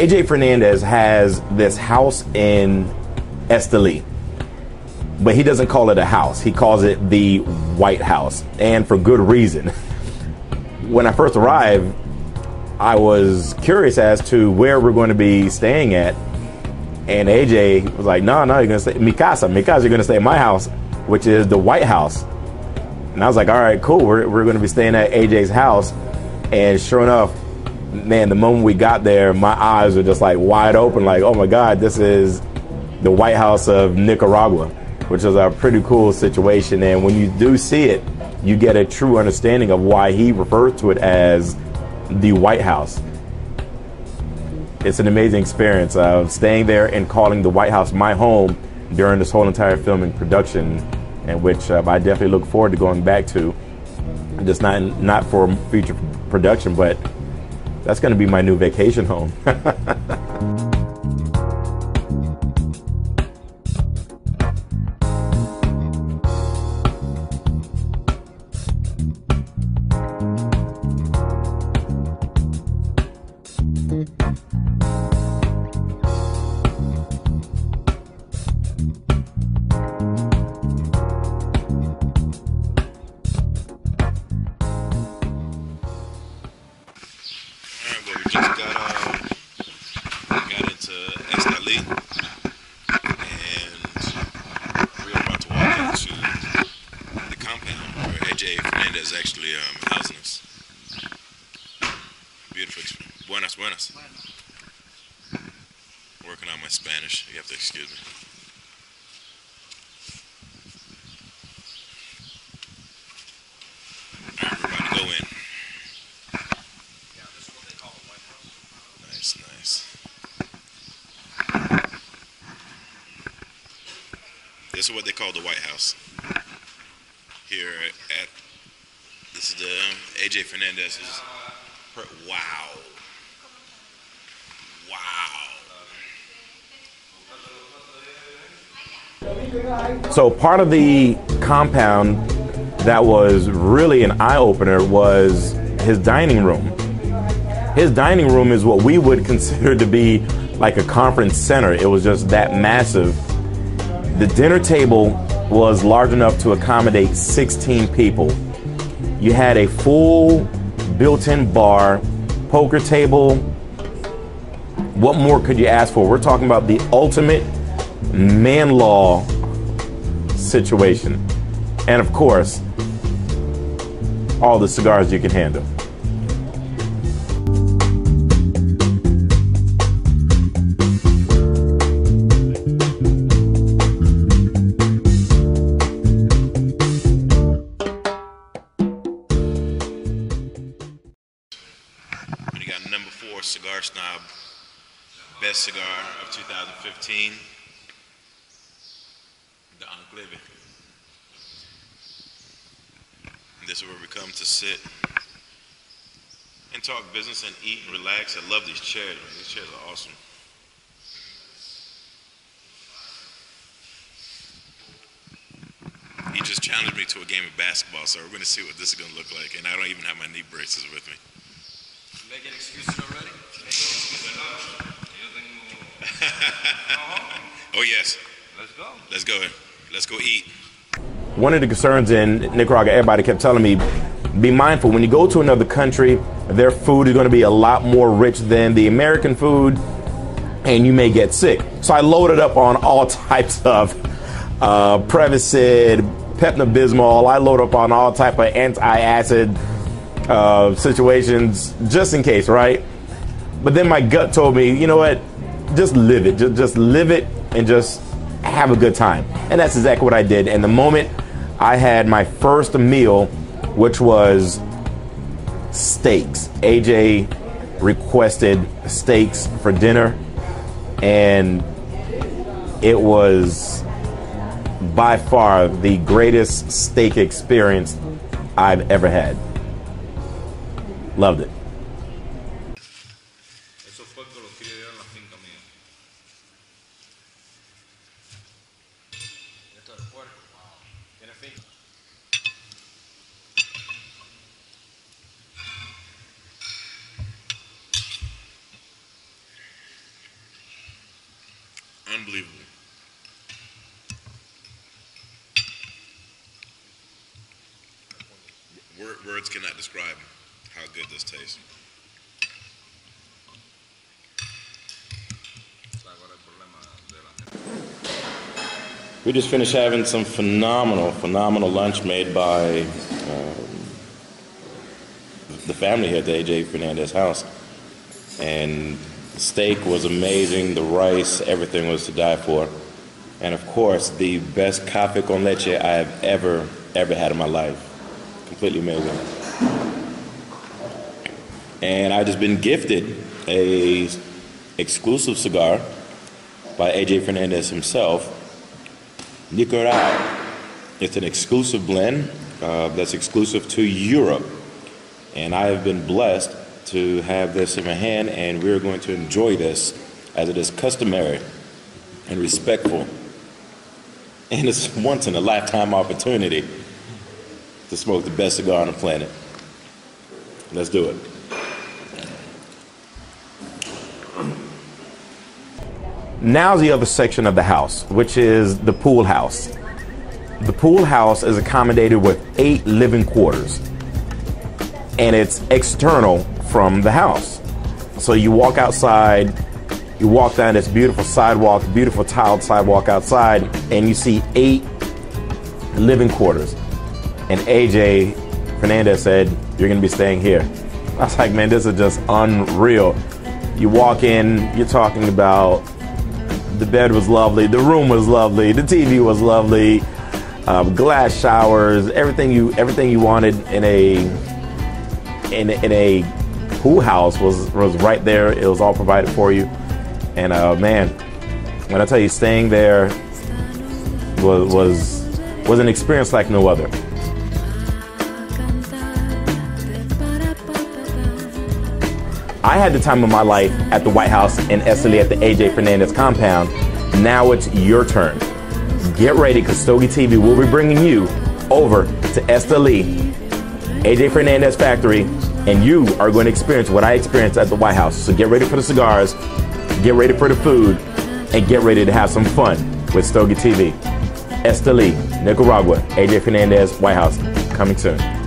AJ Fernandez has this house in Esteli, but he doesn't call it a house. He calls it the White House, and for good reason. When I first arrived, I was curious as to where we're going to be staying at, and AJ was like, "No, no, you're gonna stay Mikasa, Mikasa. You're gonna stay at my house, which is the White House." And I was like, "All right, cool. We're we're gonna be staying at AJ's house." And sure enough, man, the moment we got there, my eyes were just like wide open, like, "Oh my God, this is the White House of Nicaragua," which is a pretty cool situation. And when you do see it, you get a true understanding of why he refers to it as the White House it's an amazing experience of staying there and calling the White House my home during this whole entire filming production, and which uh, I definitely look forward to going back to. Just not not for future production, but that's going to be my new vacation home. And we're about to walk into the compound where AJ Fernandez actually um, housing us. Beautiful. Buenas, buenas. Working on my Spanish. You have to excuse me. Alright, we're about to go in. Nice, nice. This is what they call the White House. Here at this is the um, AJ Fernandez's. Wow. Wow. So part of the compound that was really an eye opener was his dining room. His dining room is what we would consider to be like a conference center. It was just that massive. The dinner table was large enough to accommodate 16 people. You had a full built-in bar, poker table. What more could you ask for? We're talking about the ultimate man law situation. And of course, all the cigars you can handle. Cigar of 2015, the Enclave. This is where we come to sit and talk business and eat and relax. I love these chairs. These chairs are awesome. He just challenged me to a game of basketball, so we're going to see what this is going to look like. And I don't even have my knee braces with me. Making excuses already? Oh yes, Let's go. let's go. Let's go eat. One of the concerns in Nicaragua, everybody kept telling me, be mindful when you go to another country, their food is going to be a lot more rich than the American food, and you may get sick. So I loaded up on all types of uh, Prevacid, Pepto-Bismol. I load up on all type of anti-acid uh, situations just in case, right? But then my gut told me, you know what? Just live it. Just, just live it and just have a good time. And that's exactly what I did. And the moment I had my first meal, which was steaks, AJ requested steaks for dinner, and it was by far the greatest steak experience I've ever had. Loved it. Esos puercos los crié en la finca mía. Esto es puerco, wow. Tiene finca. Unbelievable. Words cannot describe how good this tastes. We just finished having some phenomenal, phenomenal lunch made by um, the family here at the AJ Fernandez house. And the steak was amazing, the rice, everything was to die for. And of course, the best cafe con leche I have ever, ever had in my life. Completely amazing. And I just been gifted a exclusive cigar by AJ Fernandez himself. Nicaragua. It's an exclusive blend uh, that's exclusive to Europe. And I have been blessed to have this in my hand, and we're going to enjoy this as it is customary and respectful. And it's once in a lifetime opportunity to smoke the best cigar on the planet. Let's do it. Now's the other section of the house, which is the pool house. The pool house is accommodated with eight living quarters, and it's external from the house. So you walk outside, you walk down this beautiful sidewalk, beautiful tiled sidewalk outside, and you see eight living quarters. And AJ Fernandez said, You're gonna be staying here. I was like, Man, this is just unreal. You walk in, you're talking about the bed was lovely, the room was lovely, the TV was lovely, um, glass showers, everything you everything you wanted in a in, in a pool house was was right there. It was all provided for you, and uh, man, when I tell you, staying there was was was an experience like no other. I had the time of my life at the White House in Esteli at the AJ Fernandez compound. Now it's your turn. Get ready because Stogie TV will be bringing you over to Esteli, AJ Fernandez Factory, and you are going to experience what I experienced at the White House. So get ready for the cigars, get ready for the food, and get ready to have some fun with Stogie TV. Esteli, Nicaragua, AJ Fernandez, White House, coming soon.